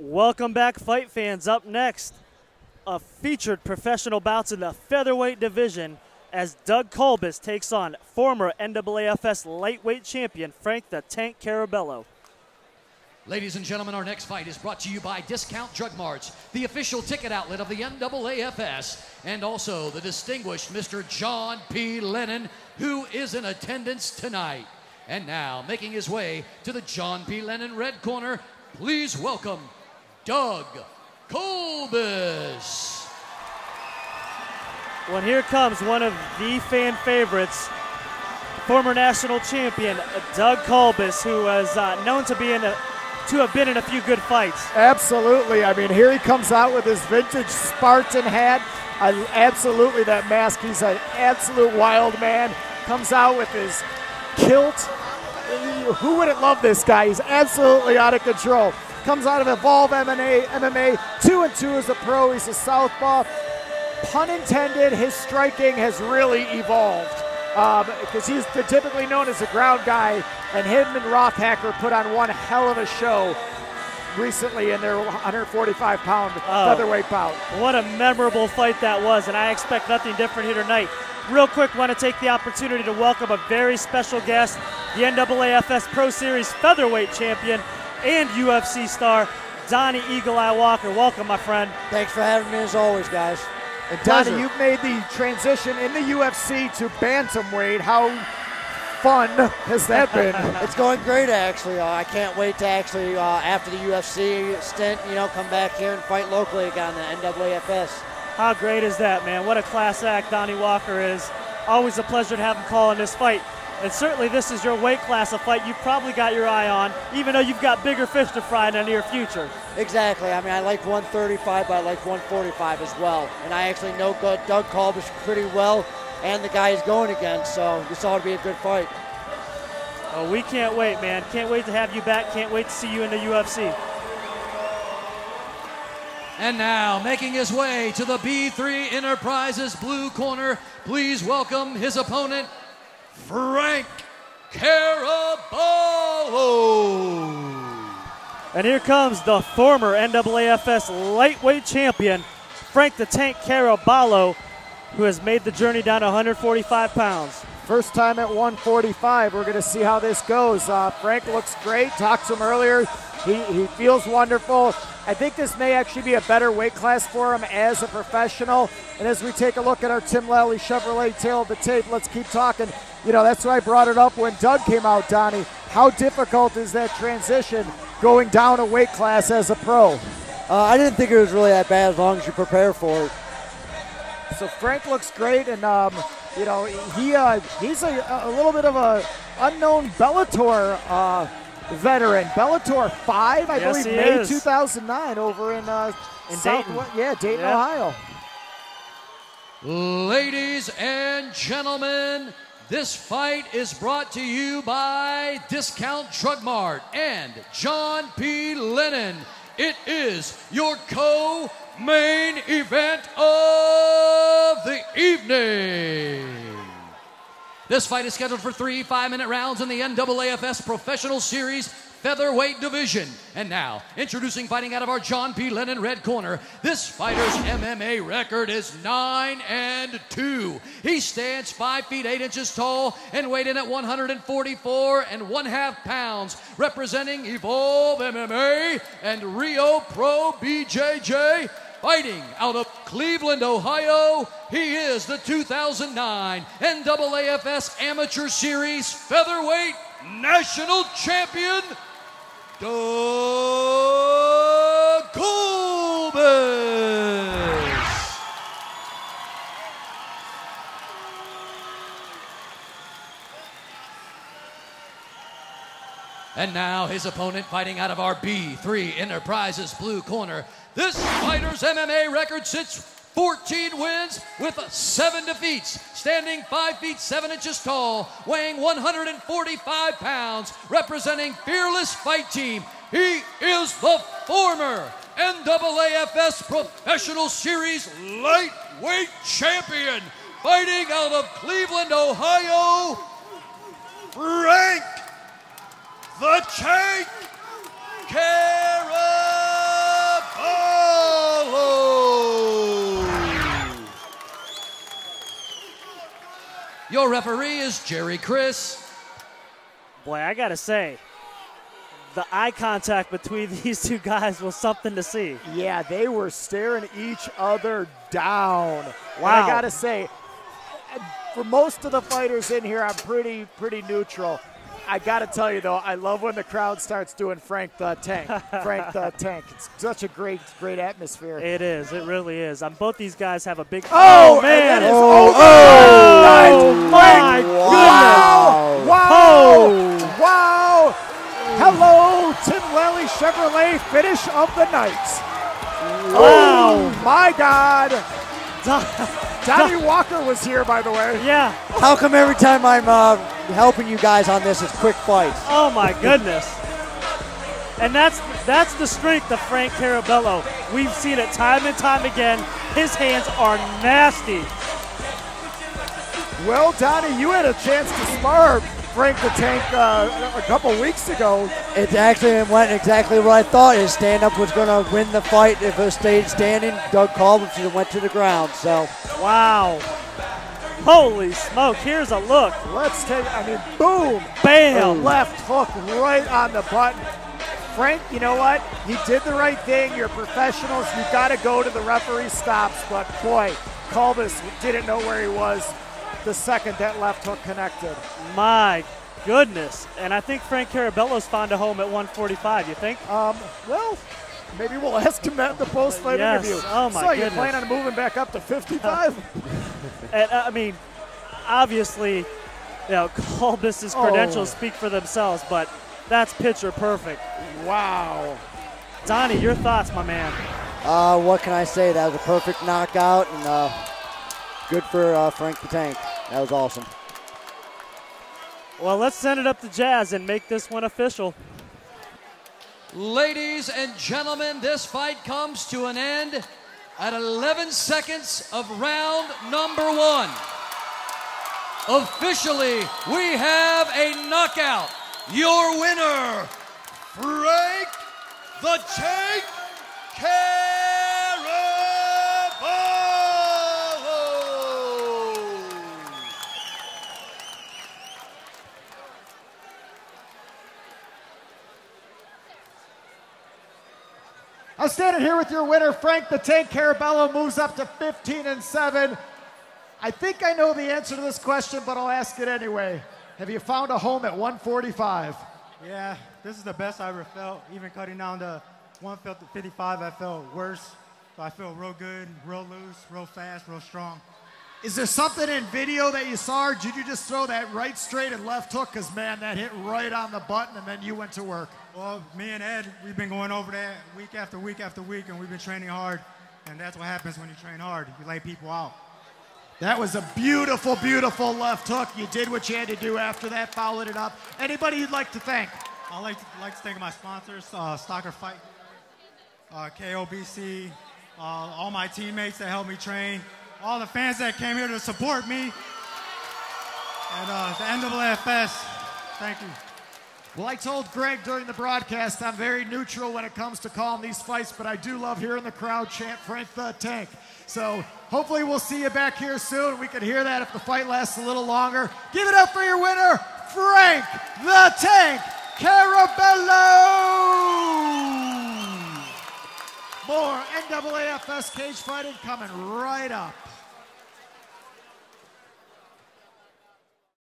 Welcome back, fight fans. Up next, a featured professional bouts in the featherweight division as Doug Colbus takes on former NAAFS lightweight champion Frank the Tank Caraballo. Ladies and gentlemen, our next fight is brought to you by Discount Drug Marts, the official ticket outlet of the NAAFS, and also the distinguished Mr. John P. Lennon, who is in attendance tonight. And now, making his way to the John P. Lennon red corner, please welcome Doug Colbus. Well, here comes one of the fan favorites, former national champion Doug Colbus, who is uh, known to be in a, to have been in a few good fights. Absolutely. I mean, here he comes out with his vintage Spartan hat. I, absolutely, that mask. He's an absolute wild man. Comes out with his kilt. Who wouldn't love this guy? He's absolutely out of control. Comes out of Evolve MMA, MMA, two and two as a pro. He's a southpaw. Pun intended, his striking has really evolved because um, he's typically known as a ground guy, and him and Rothhacker put on one hell of a show recently in their 145 pound oh, featherweight bout. What a memorable fight that was, and I expect nothing different here tonight. Real quick, want to take the opportunity to welcome a very special guest, the NAAFS Pro Series featherweight champion, and UFC star Donnie Eagle Eye Walker. Welcome, my friend. Thanks for having me as always, guys. And Donnie, you've made the transition in the UFC to bantamweight. How fun has that been? it's going great, actually. Uh, I can't wait to actually, uh, after the UFC stint, you know, come back here and fight locally again in the NAAFS. How great is that, man? What a class act Donnie Walker is. Always a pleasure to have him call in this fight. And certainly this is your weight class of fight you've probably got your eye on, even though you've got bigger fish to fry in the near future. Exactly. I mean, I like 135, but I like 145 as well. And I actually know Doug Colbus pretty well and the guy he's going against, so this ought to be a good fight. Oh, we can't wait, man. Can't wait to have you back. Can't wait to see you in the UFC. And now, making his way to the B3 Enterprises blue corner, please welcome his opponent, Frank Caraballo. And here comes the former NAAFS lightweight champion, Frank the Tank Caraballo, who has made the journey down to 145 pounds. First time at 145. We're going to see how this goes. Uh, Frank looks great. Talked to him earlier. He, he feels wonderful. I think this may actually be a better weight class for him as a professional. And as we take a look at our Tim Lally Chevrolet tail of the tape, let's keep talking. You know, that's why I brought it up when Doug came out, Donnie. How difficult is that transition going down a weight class as a pro? Uh, I didn't think it was really that bad as long as you prepare for it. So Frank looks great, and um, you know he uh, he's a, a little bit of a unknown Bellator uh, veteran. Bellator five, I yes, believe, May is. 2009 over in uh, in Dayton. Yeah, Dayton, yeah. Ohio. Ladies and gentlemen, this fight is brought to you by Discount Drug Mart and John P. Lennon. It is your co main event of the evening. This fight is scheduled for three five minute rounds in the NAAFS Professional Series featherweight division. And now, introducing fighting out of our John P. Lennon red corner, this fighter's MMA record is 9 and 2. He stands 5 feet 8 inches tall and weighed in at 144 and 1 half pounds, representing Evolve MMA and Rio Pro BJJ. Fighting out of Cleveland, Ohio, he is the 2009 NAAFS Amateur Series Featherweight National Champion, Doug. And now his opponent fighting out of our B3 Enterprises blue corner. This fighter's MMA record sits 14 wins with seven defeats, standing 5 feet 7 inches tall, weighing 145 pounds, representing Fearless Fight Team. He is the former NAAFS Professional Series lightweight champion, fighting out of Cleveland, Ohio, Frank the King, Caraballo. Your referee is Jerry Chris. Boy, I gotta say, the eye contact between these two guys was something to see. Yeah, they were staring each other down. Wow. And I gotta say, for most of the fighters in here, I'm pretty pretty neutral. I gotta tell you though, I love when the crowd starts doing Frank the Tank. Frank the Tank. It's such a great great atmosphere. It is. It really is. Um, both these guys have a big. Oh, and man! that is Oh, over. oh, my Wow! Wow! Oh. Wow! Hello, Tim Lally Chevrolet finish of the night. Wow. Oh my God! Don- Donnie Walker was here, by the way. yeah. How come every time I'm uh, helping you guys on this, is quick fights? Oh my goodness. And that's that's the strength of Frank Caraballo. We've seen it time and time again. His hands are nasty. Well, Donnie, you had a chance to spar Frank the Tank uh, a couple weeks ago. It actually went exactly what I thought. His stand-up was going to win the fight if it stayed standing. Doug Colvin went to the ground. So Wow. Holy smoke. Here's a look. Let's take, I mean, boom! Bam. Left hook right on the button. Frank, you know what? He did the right thing. You're professionals. You got to go to the referee stops. But boy, Colbus didn't know where he was the second that left hook connected. My goodness. And I think Frank Caraballo's found a home at 145, you think? Um, well, maybe we'll ask him that in the post-fight Yes. interview. Oh, my so you goodness. plan on moving back up to 55? And uh, I mean, obviously, you know, Colbus's Oh. credentials speak for themselves, but that's picture perfect. wow. Donnie, your thoughts, my man. uh, what can I say? That was a perfect knockout, and uh, good for uh, Frank the Tank. That was awesome. Well, let's send it up to Jazz and make this one official. Ladies and gentlemen, this fight comes to an end at 11 seconds of round number one. Officially, we have a knockout. Your winner, Frank the Tank Caraballo. I'm standing here with your winner, Frank the Tank Caraballo, moves up to 15 and 7. I think I know the answer to this question, but I'll ask it anyway. Have you found a home at 145? Yeah, this is the best I ever felt. Even cutting down to 155, I felt worse. So I feel real good, real loose, real fast, real strong. Is there something in video that you saw, or did you just throw that right straight and left hook? Because, man, that hit right on the button, and then you went to work. Well, me and Ed, we've been going over that week after week after week, and we've been training hard. And that's what happens when you train hard. You lay people out. That was a beautiful, beautiful left hook. You did what you had to do after that, followed it up. Anybody you'd like to thank? I'd like to, like to thank my sponsors, uh, Stalker Fight, uh, KOBC, uh, all my teammates that helped me train, all the fans that came here to support me, and uh, the NAAFS. Thank you. Well, I told Greg during the broadcast I'm very neutral when it comes to calling these fights, but I do love hearing the crowd chant Frank the Tank. So hopefully we'll see you back here soon. We can hear that if the fight lasts a little longer. Give it up for your winner, Frank the Tank Caraballo. More NAAFS cage fighting coming right up.